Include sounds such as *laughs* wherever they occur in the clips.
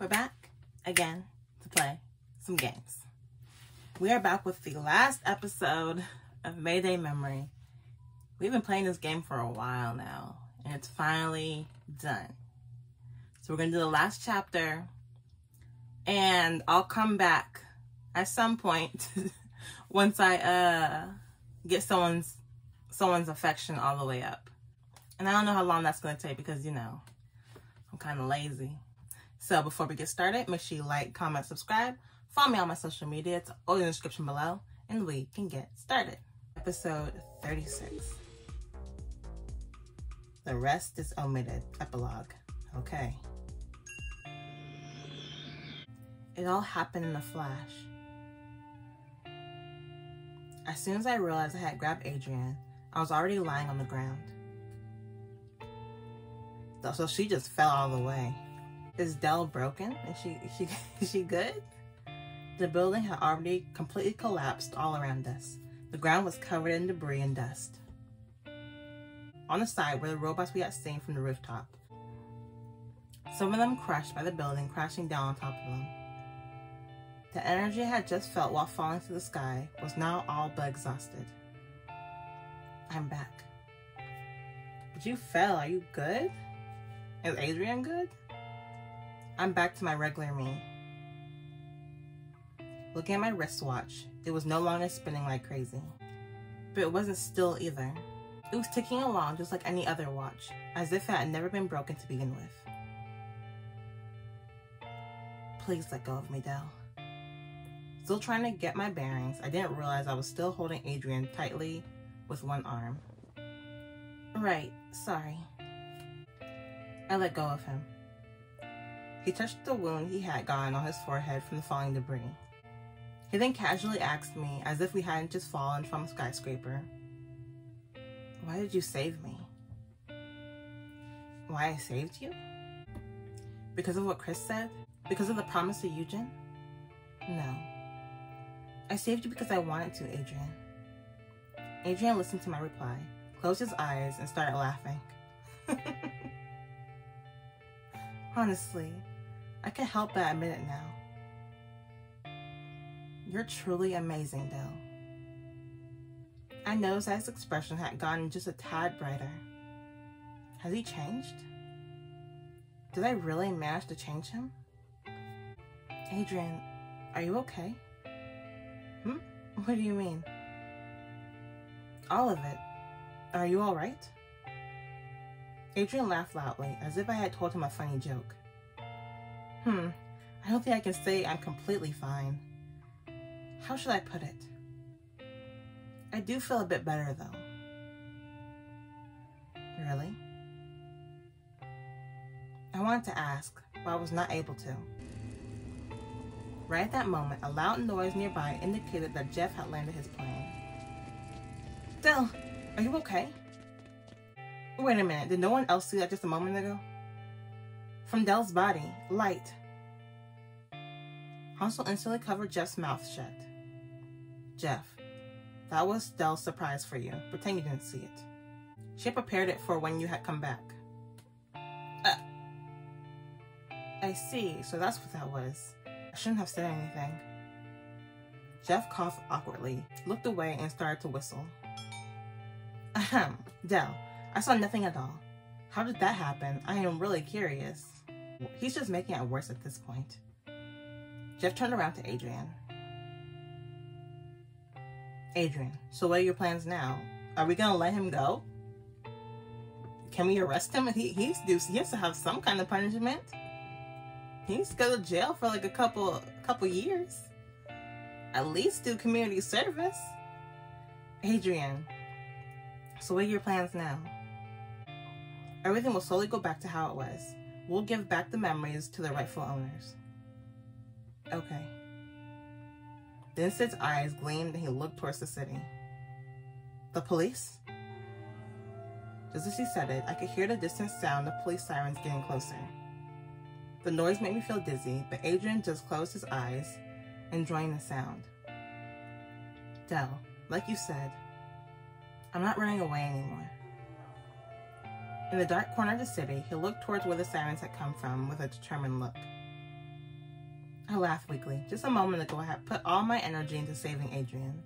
we're back again to play some games. We are back with the last episode of Mayday Memory. We've been playing this game for a while now, and it's finally done. So we're going to do the last chapter, and I'll come back at some point *laughs* once I uh get someone's someone's affection all the way up. And I don't know how long that's going to take because, you know, I'm kind of lazy. So before we get started, make sure you like, comment, subscribe. Follow me on my social media. It's all in the description below. And we can get started. Episode 36. The rest is omitted. Epilogue. Okay. It all happened in a flash. As soon as I realized I had grabbed Adrian, I was already lying on the ground. So she just fell all the way. Is Dell broken? Is she she is *laughs* she good? The building had already completely collapsed all around us. The ground was covered in debris and dust. On the side were the robots we had seen from the rooftop. Some of them crushed by the building, crashing down on top of them. The energy I had just felt while falling to the sky was now all but exhausted. I'm back. But you fell. Are you good? Is Adrian good? I'm back to my regular me. Looking at my wristwatch, it was no longer spinning like crazy. But it wasn't still either. It was ticking along just like any other watch, as if it had never been broken to begin with. Please let go of me, Dell. Still trying to get my bearings, I didn't realize I was still holding Adrian tightly with one arm. Right, sorry. I let go of him. He touched the wound he had gotten on his forehead from the falling debris. He then casually asked me, as if we hadn't just fallen from a skyscraper, Why did you save me? Why I saved you? Because of what Chris said? Because of the promise to Eugen? No. I saved you because I wanted to, Adrian. Adrian listened to my reply, closed his eyes, and started laughing. *laughs* Honestly, I can't help but admit it now. You're truly amazing, Dell. I noticed that his expression had gotten just a tad brighter. Has he changed? Did I really manage to change him? Adrian, are you okay? Hmm? *laughs* What do you mean? All of it. Are you alright? Adrian laughed loudly, as if I had told him a funny joke. Hmm, I don't think I can say I'm completely fine. How should I put it? I do feel a bit better, though. Really? I wanted to ask, but I was not able to. Right at that moment, a loud noise nearby indicated that Jeff had landed his plane. Dell, are you okay? Wait a minute, did no one else see that just a moment ago? From Dell's body, light. Hansol instantly covered Jeff's mouth shut. Jeff, that was Dell's surprise for you. Pretend you didn't see it. She had prepared it for when you had come back. Uh, I see, so that's what that was. I shouldn't have said anything. Jeff coughed awkwardly, looked away, and started to whistle. Ahem, Dell, I saw nothing at all. How did that happen? I am really curious. He's just making it worse at this point. Jeff turned around to Adrian. Adrian, so what are your plans now? Are we gonna let him go? Can we arrest him? He he's due, he has to have some kind of punishment. He's go to jail for like a couple couple years. At least do community service. Adrian, so what are your plans now? Everything will slowly go back to how it was. We'll give back the memories to the rightful owners. Okay. Then Syd's eyes gleamed and he looked towards the city. The police? Just as he said it, I could hear the distant sound of police sirens getting closer. The noise made me feel dizzy, but Adrian just closed his eyes, enjoying the sound. Dell, like you said, I'm not running away anymore. In the dark corner of the city, he looked towards where the sirens had come from with a determined look. I laughed weakly. Just a moment ago, I had put all my energy into saving Adrian.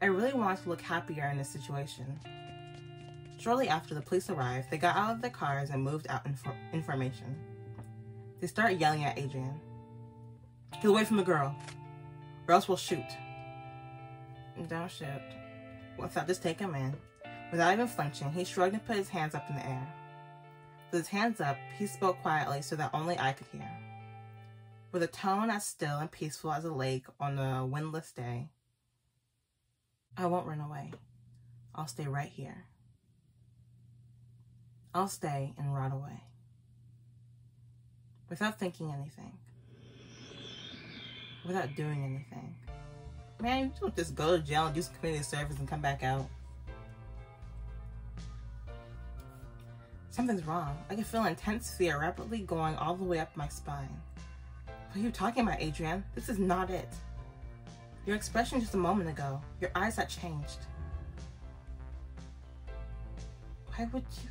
I really wanted to look happier in this situation. Shortly after the police arrived, they got out of their cars and moved out in information. They started yelling at Adrian. Get away from the girl, or else we'll shoot. Don't shoot. Without just take him in. Without even flinching, he shrugged and put his hands up in the air. With his hands up, he spoke quietly so that only I could hear. With a tone as still and peaceful as a lake on a windless day, I won't run away. I'll stay right here. I'll stay and rot away. Without thinking anything. Without doing anything. Man, you don't just go to jail and do some community service and come back out. Something's wrong. I can feel intense fear rapidly going all the way up my spine. What are you talking about, Adrian? This is not it. Your expression just a moment ago, your eyes had changed. Why would you?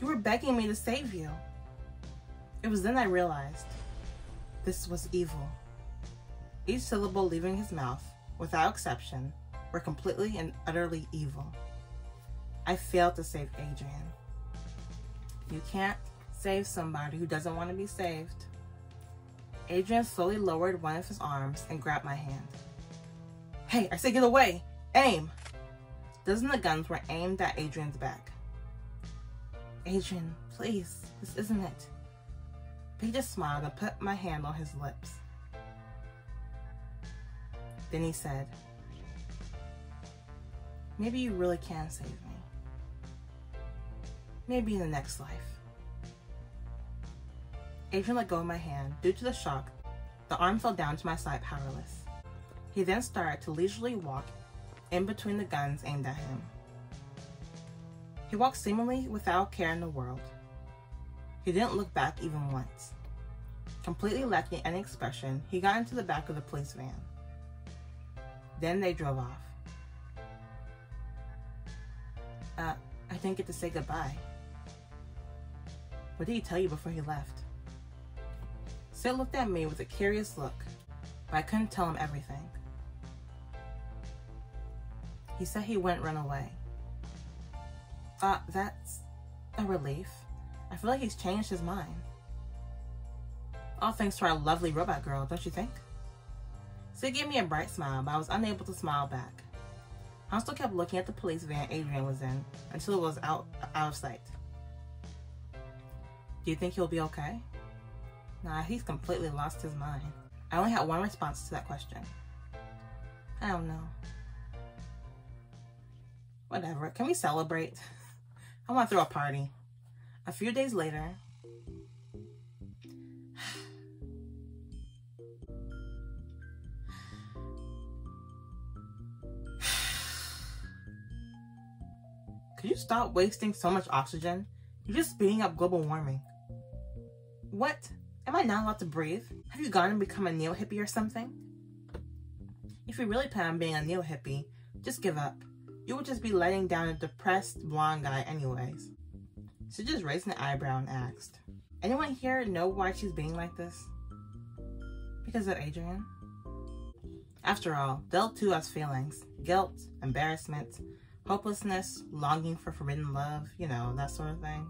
You were begging me to save you. It was then I realized this was evil. Each syllable leaving his mouth, without exception, were completely and utterly evil. I failed to save Adrian. You can't save somebody who doesn't want to be saved. Adrian slowly lowered one of his arms and grabbed my hand. Hey, I said get away! Aim! Dozens of guns were aimed at Adrian's back. Adrian, please, this isn't it. But he just smiled and put my hand on his lips. Then he said, Maybe you really can save me. Maybe in the next life. Adrian let go of my hand. Due to the shock, the arm fell down to my side powerless. He then started to leisurely walk in between the guns aimed at him. He walked seemingly without care in the world. He didn't look back even once. Completely lacking any expression, he got into the back of the police van. Then they drove off. Uh, I didn't get to say goodbye. What did he tell you before he left? Syd looked at me with a curious look, but I couldn't tell him everything. He said he wouldn't run away. Uh, that's a relief. I feel like he's changed his mind. All thanks to our lovely robot girl, don't you think? Syd gave me a bright smile, but I was unable to smile back. I still kept looking at the police van Adrian was in until it was out, out of sight. Do you think he'll be okay? Nah, he's completely lost his mind. I only had one response to that question. I don't know. Whatever. Can we celebrate? *laughs* I want to throw a party. A few days later, *sighs* Could you stop wasting so much oxygen? You're just speeding up global warming. What? Am I not allowed to breathe? Have you gone and become a neo hippie or something? If you really plan on being a neo hippie, just give up. You would just be letting down a depressed blonde guy anyways. So just raised an eyebrow and asked, Anyone here know why she's being like this? Because of Adrian? After all, Dell too has feelings. Guilt, embarrassment, hopelessness, longing for forbidden love, you know, that sort of thing.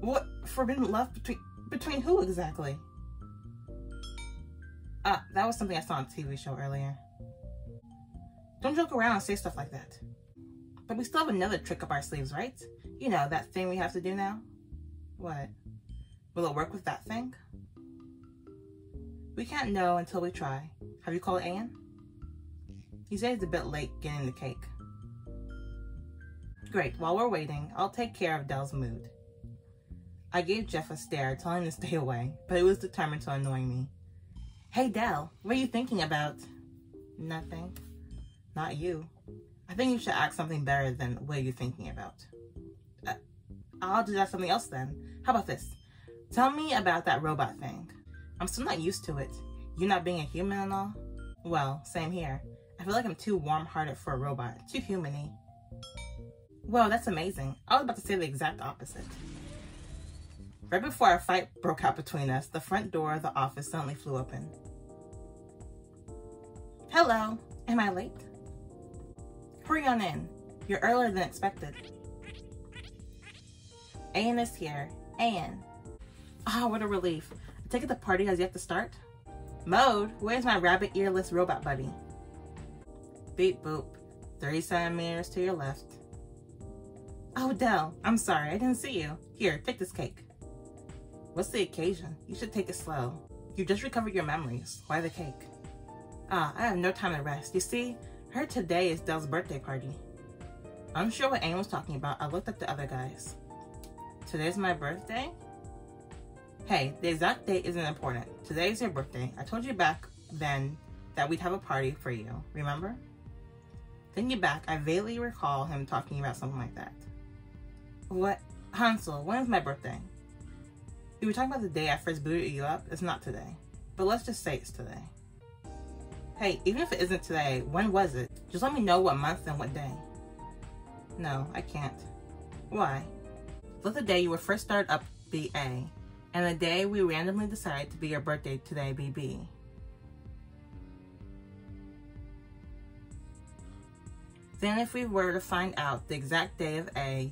What forbidden love between between who exactly? Ah, that was something I saw on a TV show earlier. Don't joke around and say stuff like that. But we still have another trick up our sleeves, right? You know, that thing we have to do now? What? Will it work with that thing? We can't know until we try. Have you called Anne? He said it's a bit late getting the cake. Great, while we're waiting, I'll take care of Dell's mood. I gave Jeff a stare, telling him to stay away, but he was determined to annoy me. Hey Dell, what are you thinking about? Nothing. Not you. I think you should ask something better than what you're you thinking about. Uh, I'll just ask something else then. How about this? Tell me about that robot thing. I'm still not used to it. You not being a human and all? Well, same here. I feel like I'm too warm-hearted for a robot. Too humany. Well, that's amazing. I was about to say the exact opposite. Right before a fight broke out between us, the front door of the office suddenly flew open. Hello, am I late? Hurry on in. You're earlier than expected. Anne is here. Anne. Ah, oh, what a relief. I take it the party has yet to start? Mode, where's my rabbit earless robot buddy? Beep boop. 37 meters to your left. Oh, Dell, I'm sorry, I didn't see you. Here, take this cake. What's the occasion? You should take it slow. You just recovered your memories. Why the cake? Ah, I have no time to rest. You see, her today is Dell's birthday party. I'm sure what Anne was talking about. I looked at the other guys. Today's my birthday? Hey, the exact date isn't important. Today's your birthday. I told you back then that we'd have a party for you, remember? Thinking back, I vaguely recall him talking about something like that. What? Hansol, when is my birthday? We were talking about the day I first booted you up. It's not today. But let's just say it's today. Hey, even if it isn't today, when was it? Just let me know what month and what day. No, I can't. Why? Let the day you were first started up be A, and the day we randomly decided to be your birthday today be B. Then if we were to find out the exact day of A,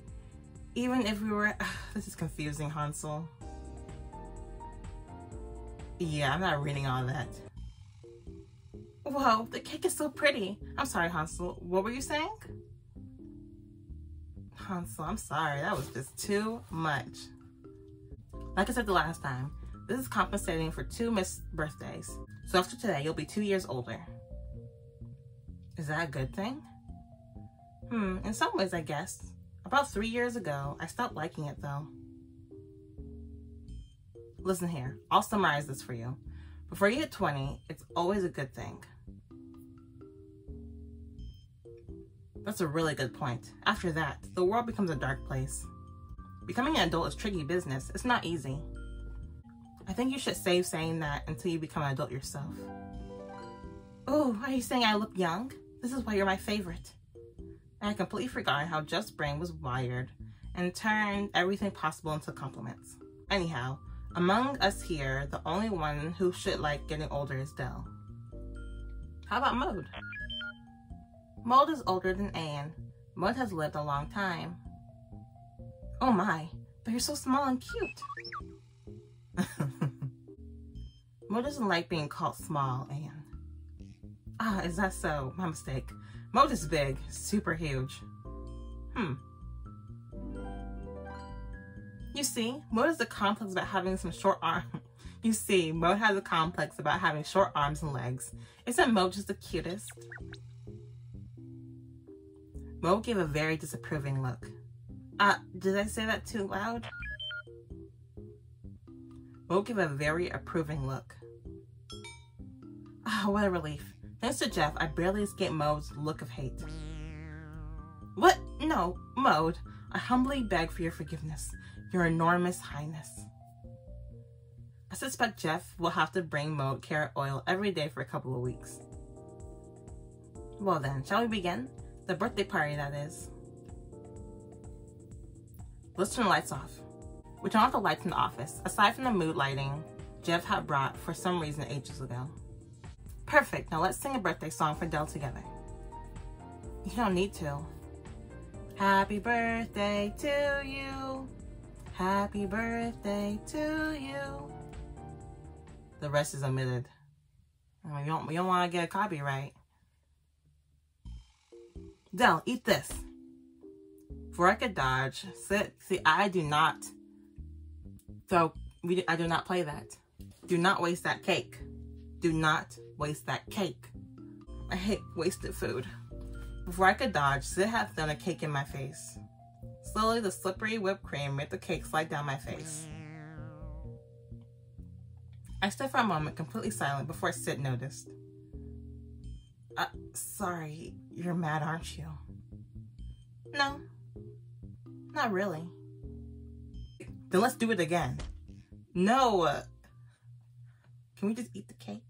even if we were, *sighs* this is confusing, Hansol. Yeah, I'm not reading all that. Whoa, the cake is so pretty. I'm sorry, Hansol. What were you saying? Hansol, I'm sorry. That was just too much. Like I said the last time, this is compensating for two missed birthdays. So after today, you'll be two years older. Is that a good thing? Hmm, in some ways, I guess. About three years ago, I stopped liking it though. Listen here, I'll summarize this for you. Before you hit 20, it's always a good thing. That's a really good point. After that, the world becomes a dark place. Becoming an adult is tricky business. It's not easy. I think you should save saying that until you become an adult yourself. Oh, are you saying I look young? This is why you're my favorite. I completely forgot how Jeff's brain was wired and turned everything possible into compliments. Anyhow, among us here, the only one who should like getting older is Dell. How about Mode? Mode is older than Anne. Mode has lived a long time. Oh my, but you're so small and cute. *laughs* Mode doesn't like being called small, Anne. Ah, is that so? My mistake. Mode is big, super huge. Hmm. You see, Mode has a complex about having some short arms. *laughs* You see, Mode has a complex about having short arms and legs. Isn't Mode just the cutest? Mode gave a very disapproving look. Uh, did I say that too loud? Mode gave a very approving look. Ah, oh, what a relief. Thanks to Jeff, I barely escaped Mode's look of hate. What? No, Mode. I humbly beg for your forgiveness, your enormous highness. I suspect Jeff will have to bring Mode carrot oil every day for a couple of weeks. Well then, shall we begin? The birthday party, that is. Let's turn the lights off. We turn off the lights in the office. Aside from the mood lighting Jeff had brought for some reason ages ago. Perfect. Now let's sing a birthday song for Dell together. You don't need to. Happy birthday to you. Happy birthday to you. The rest is omitted. Oh, you don't, you don't want to get a copyright. Dell, eat this. Before I could dodge, sit. See, I do not So we, I do not play that. Do not waste that cake. Do not waste that cake. I hate wasted food. Before I could dodge, Syd had thrown a cake in my face. Slowly, the slippery whipped cream made the cake slide down my face. I stood for a moment, completely silent, before Syd noticed. Uh, sorry, you're mad, aren't you? No, not really. Then let's do it again. No! Can we just eat the cake?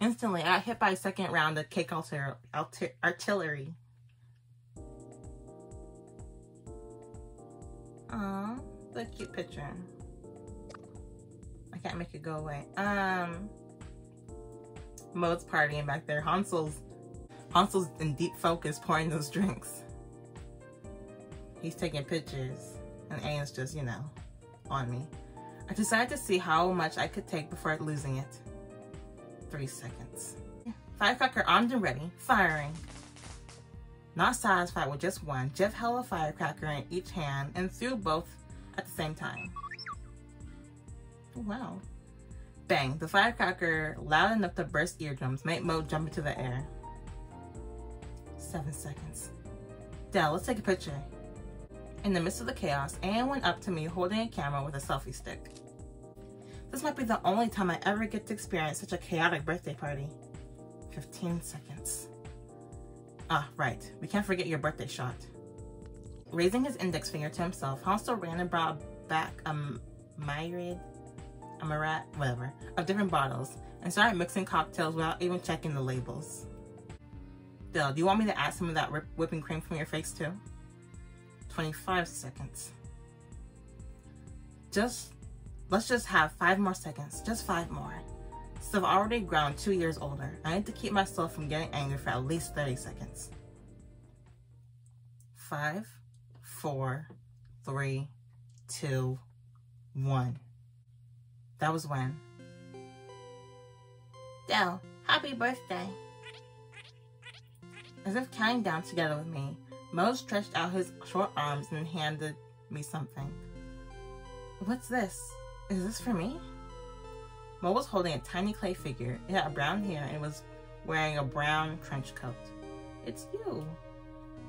Instantly, I hit by a second round of cake alter, alter, artillery. Aww. the cute picture. I can't make it go away. Um, Mode's partying back there. Hansol's Hansol's in deep focus pouring those drinks. He's taking pictures, and Anne's just, you know, on me. I decided to see how much I could take before losing it. Three seconds. Firecracker armed and ready, firing. Not satisfied with just one, Jeff held a firecracker in each hand and threw both at the same time. Wow. Bang, the firecracker, loud enough to burst eardrums, made Mo jump into the air. Seven seconds. Dell, let's take a picture. In the midst of the chaos, Anne went up to me holding a camera with a selfie stick. This might be the only time I ever get to experience such a chaotic birthday party. 15 seconds. Ah, right. We can't forget your birthday shot. Raising his index finger to himself, Hansol ran and brought back a myriad, a myriad, whatever, of different bottles and started mixing cocktails without even checking the labels. Dell, do you want me to add some of that whipping cream from your face too? 25 seconds. Just, let's just have five more seconds. Just five more. So I've already grown two years older. I need to keep myself from getting angry for at least 30 seconds. Five, four, three, two, one. That was when. Dell, happy birthday. As if counting down together with me, Mo stretched out his short arms and handed me something. What's this? Is this for me? Mo was holding a tiny clay figure. It had brown hair and was wearing a brown trench coat. It's you.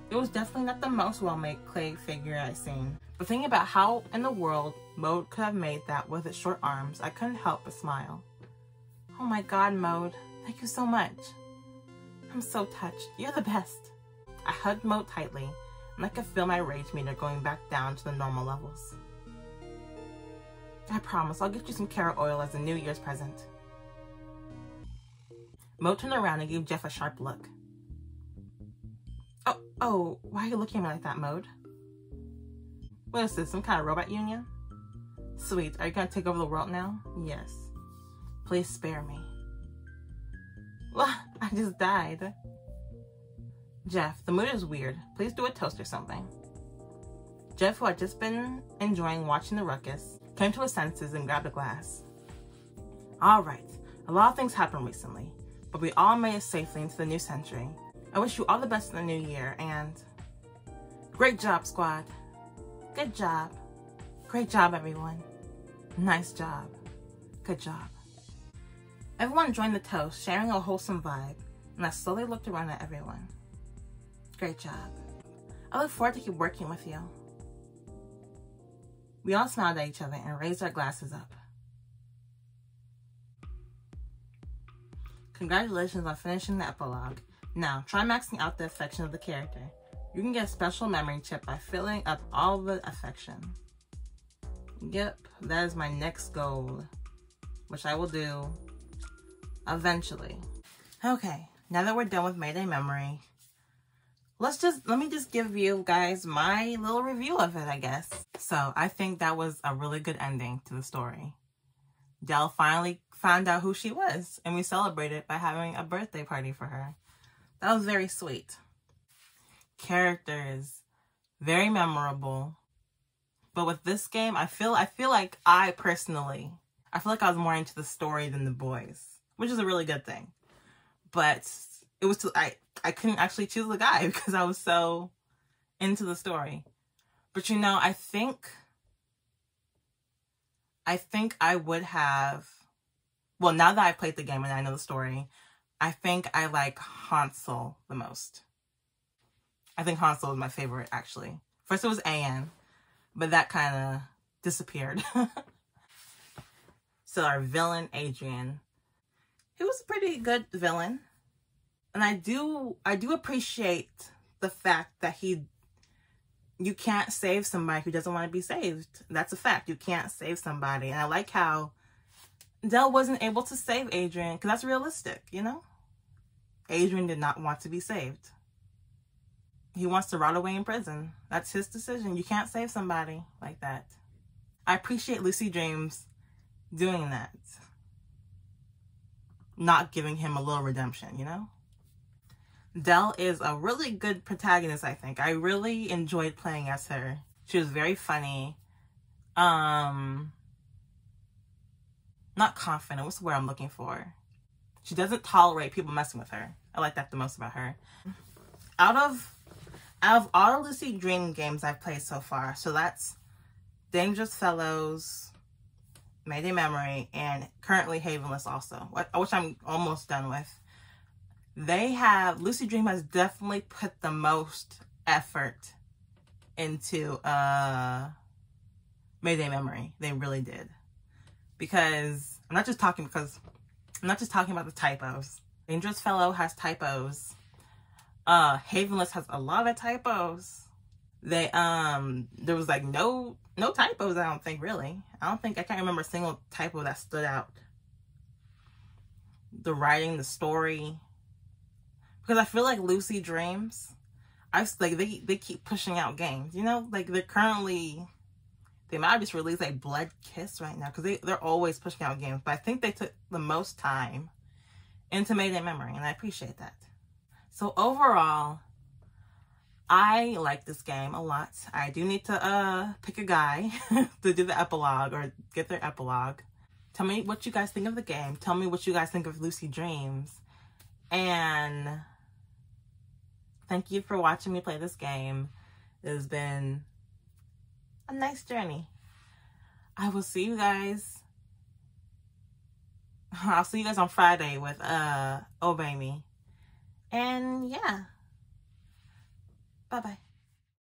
It was definitely not the most well-made clay figure I'd seen. But thinking about how in the world Mode could have made that with its short arms, I couldn't help but smile. Oh my god, Mode. Thank you so much. I'm so touched. You're the best. I hugged Mode tightly, and I could feel my rage meter going back down to the normal levels. I promise, I'll get you some carrot oil as a New Year's present. Mo turned around and gave Jeff a sharp look. Oh, oh, why are you looking at me like that, Mode? What is this, some kind of robot union? Sweet, are you gonna take over the world now? Yes. Please spare me. Well, I just died. Jeff, the mood is weird. Please do a toast or something. Jeff, who had just been enjoying watching the ruckus, came to his senses and grabbed a glass. All right, a lot of things happened recently, but we all made it safely into the new century. I wish you all the best in the new year and great job, squad. Good job. Great job, everyone. Nice job. Good job. Everyone joined the toast, sharing a wholesome vibe, and I slowly looked around at everyone. Great job. I look forward to keep working with you. We all smiled at each other and raised our glasses up. Congratulations on finishing the epilogue. Now, try maxing out the affection of the character. You can get a special memory chip by filling up all the affection. Yep, that is my next goal, which I will do eventually. Okay, now that we're done with Mayday Memory, let's just let me just give you guys my little review of it i guess. So i think that was a really good ending to the story. Dell finally found out who she was and we celebrated by having a birthday party for her. That was very sweet. Characters very memorable. But with this game i feel i feel like i personally i feel like i was more into the story than the boys which is a really good thing. But it was too, I I couldn't actually choose a guy *laughs* because I was so into the story. But you know, I think I think I would have well, now that I've played the game and I know the story, I think I like Hansol the most. I think Hansol is my favorite actually. First it was Anne, but that kind of disappeared. *laughs* so our villain, Adrian, he was a pretty good villain and I do I do appreciate the fact that he you can't save somebody who doesn't want to be saved. That's a fact. You can't save somebody. And I like how Dell wasn't able to save Adrian because that's realistic, you know? Adrian did not want to be saved. He wants to rot away in prison. That's his decision. You can't save somebody like that. I appreciate Lucydreams doing that. Not giving him a little redemption, you know? Dell is a really good protagonist, I think. I really enjoyed playing as her. She was very funny. Um, not confident. What's the word I'm looking for? She doesn't tolerate people messing with her. I like that the most about her. Out of out of all the Lucid Dream games I've played so far, so that's Dangerous Fellows, Mayday Memory, and currently Havenless also, which I'm almost done with. They have, Lucid Dream has definitely put the most effort into uh, Mayday Memory. They really did. Because, I'm not just talking because, I'm not just talking about the typos. Dangerous Fellow has typos. Uh, Havenless has a lot of typos. They, um, there was like no no typos, I don't think, really. I don't think, I can't remember a single typo that stood out. The writing, the story. Because I feel like Lucydreams, I like, they, they keep pushing out games, you know? Like, they're currently, they might just release like Blood Kiss right now, because they, they're always pushing out games. But I think they took the most time into Mayday Memory, and I appreciate that. So overall, I like this game a lot. I do need to uh pick a guy *laughs* to do the epilogue or get their epilogue. Tell me what you guys think of the game. Tell me what you guys think of Lucydreams. And thank you for watching me play this game. It has been a nice journey. I will see you guys. *laughs* I'll see you guys on Friday with uh Obey Me. And yeah. Bye bye.